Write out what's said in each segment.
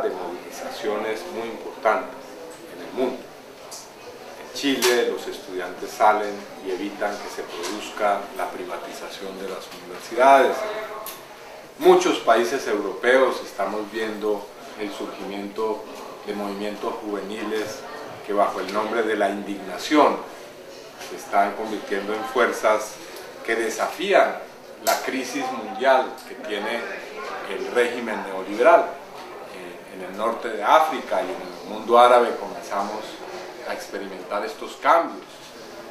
de movilizaciones muy importantes en el mundo. Chile los estudiantes salen y evitan que se produzca la privatización de las universidades. Muchos países europeos estamos viendo el surgimiento de movimientos juveniles que bajo el nombre de la indignación se están convirtiendo en fuerzas que desafían la crisis mundial que tiene el régimen neoliberal en el norte de África y en el mundo árabe comenzamos a experimentar estos cambios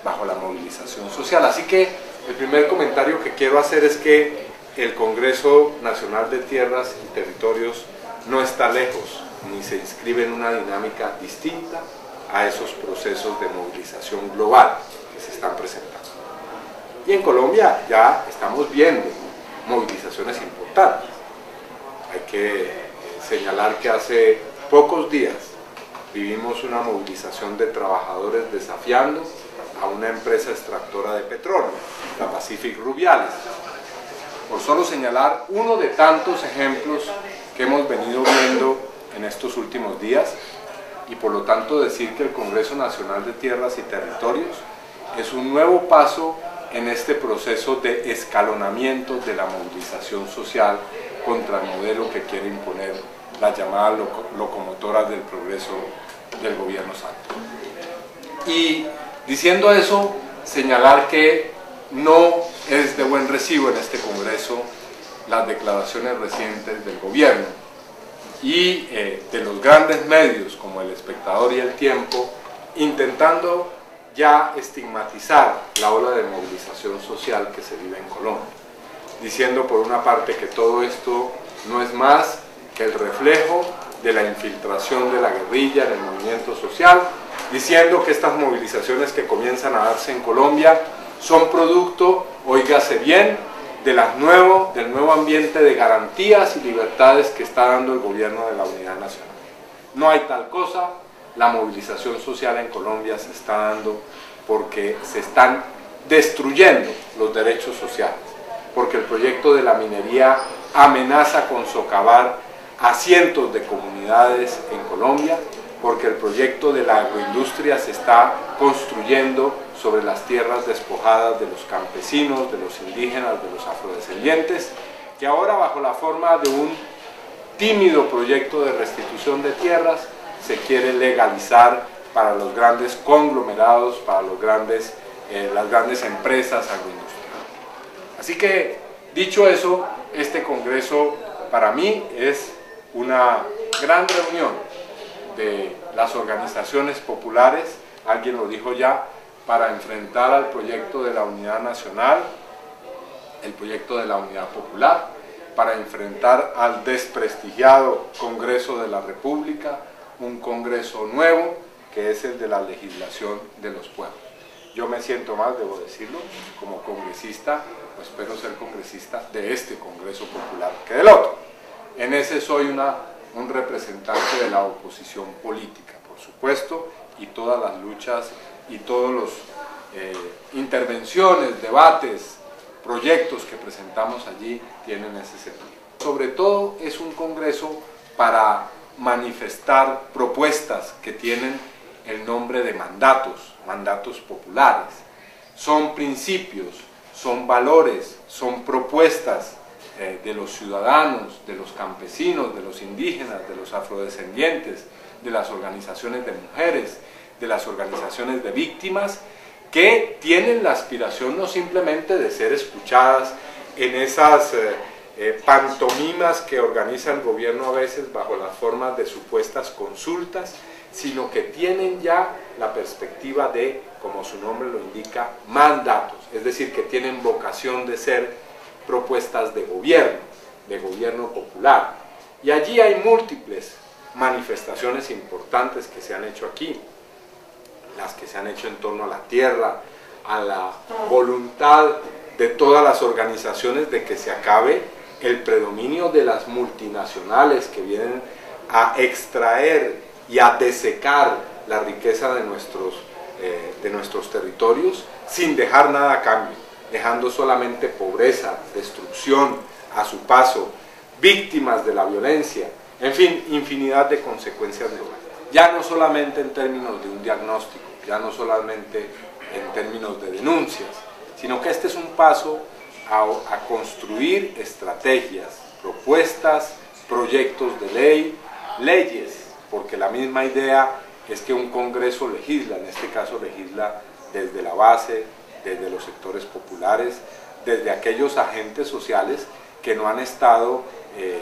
bajo la movilización social. Así que el primer comentario que quiero hacer es que el Congreso Nacional de Tierras y Territorios no está lejos ni se inscribe en una dinámica distinta a esos procesos de movilización global que se están presentando. Y en Colombia ya estamos viendo movilizaciones importantes. Hay que señalar que hace pocos días vivimos una movilización de trabajadores desafiando a una empresa extractora de petróleo, la Pacific Rubiales. Por solo señalar uno de tantos ejemplos que hemos venido viendo en estos últimos días y por lo tanto decir que el Congreso Nacional de Tierras y Territorios es un nuevo paso en este proceso de escalonamiento de la movilización social contra el modelo que quiere imponer las llamadas locomotoras del progreso del gobierno santo. Y diciendo eso, señalar que no es de buen recibo en este Congreso las declaraciones recientes del gobierno y eh, de los grandes medios como El Espectador y El Tiempo, intentando ya estigmatizar la ola de movilización social que se vive en Colombia, diciendo por una parte que todo esto no es más el reflejo de la infiltración de la guerrilla en el movimiento social, diciendo que estas movilizaciones que comienzan a darse en Colombia son producto, oígase bien, de las nuevo, del nuevo ambiente de garantías y libertades que está dando el gobierno de la Unidad Nacional. No hay tal cosa, la movilización social en Colombia se está dando porque se están destruyendo los derechos sociales, porque el proyecto de la minería amenaza con socavar a cientos de comunidades en Colombia, porque el proyecto de la agroindustria se está construyendo sobre las tierras despojadas de los campesinos, de los indígenas, de los afrodescendientes, que ahora bajo la forma de un tímido proyecto de restitución de tierras se quiere legalizar para los grandes conglomerados, para los grandes, eh, las grandes empresas agroindustriales. Así que, dicho eso, este Congreso para mí es una gran reunión de las organizaciones populares, alguien lo dijo ya, para enfrentar al proyecto de la unidad nacional, el proyecto de la unidad popular, para enfrentar al desprestigiado Congreso de la República, un Congreso nuevo que es el de la legislación de los pueblos. Yo me siento más, debo decirlo, como congresista, o espero ser congresista de este Congreso Popular que del otro. En ese soy un representante de la oposición política, por supuesto, y todas las luchas y todas las eh, intervenciones, debates, proyectos que presentamos allí tienen ese sentido. Sobre todo es un congreso para manifestar propuestas que tienen el nombre de mandatos, mandatos populares. Son principios, son valores, son propuestas eh, de los ciudadanos, de los campesinos, de los indígenas, de los afrodescendientes, de las organizaciones de mujeres, de las organizaciones de víctimas, que tienen la aspiración no simplemente de ser escuchadas en esas eh, eh, pantomimas que organiza el gobierno a veces bajo las formas de supuestas consultas, sino que tienen ya la perspectiva de, como su nombre lo indica, mandatos, es decir, que tienen vocación de ser propuestas de gobierno, de gobierno popular. Y allí hay múltiples manifestaciones importantes que se han hecho aquí, las que se han hecho en torno a la tierra, a la voluntad de todas las organizaciones de que se acabe el predominio de las multinacionales que vienen a extraer y a desecar la riqueza de nuestros, eh, de nuestros territorios sin dejar nada a cambio, dejando solamente pobreza, destrucción a su paso, víctimas de la violencia, en fin, infinidad de consecuencias. Ya no solamente en términos de un diagnóstico, ya no solamente en términos de denuncias, sino que este es un paso a, a construir estrategias, propuestas, proyectos de ley, leyes, porque la misma idea es que un Congreso legisla, en este caso legisla desde la base, desde los sectores populares, desde aquellos agentes sociales que no han estado eh,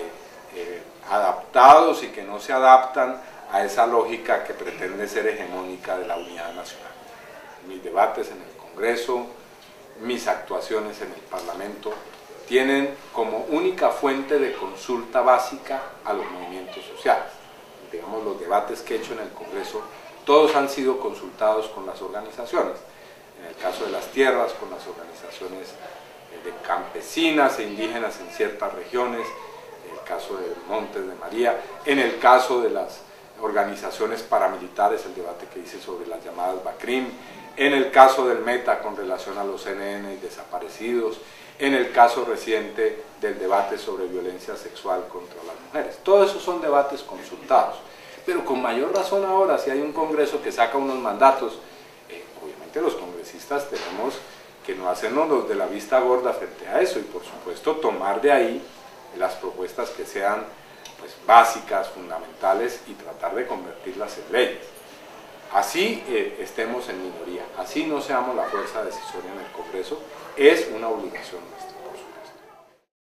eh, adaptados y que no se adaptan a esa lógica que pretende ser hegemónica de la unidad nacional. Mis debates en el Congreso, mis actuaciones en el Parlamento, tienen como única fuente de consulta básica a los movimientos sociales. Digamos, los debates que he hecho en el Congreso, todos han sido consultados con las organizaciones. En el caso de las tierras, con las organizaciones eh, de campesinas e indígenas en ciertas regiones, en el caso de Montes de María, en el caso de las organizaciones paramilitares, el debate que hice sobre las llamadas BACRIM, en el caso del META con relación a los NN y desaparecidos, en el caso reciente del debate sobre violencia sexual contra las mujeres. Todos esos son debates consultados, pero con mayor razón ahora si hay un Congreso que saca unos mandatos, eh, obviamente los tenemos que no hacernos los de la vista gorda frente a eso y por supuesto tomar de ahí las propuestas que sean pues, básicas, fundamentales y tratar de convertirlas en leyes. Así eh, estemos en minoría, así no seamos la fuerza decisoria en el Congreso, es una obligación nuestra.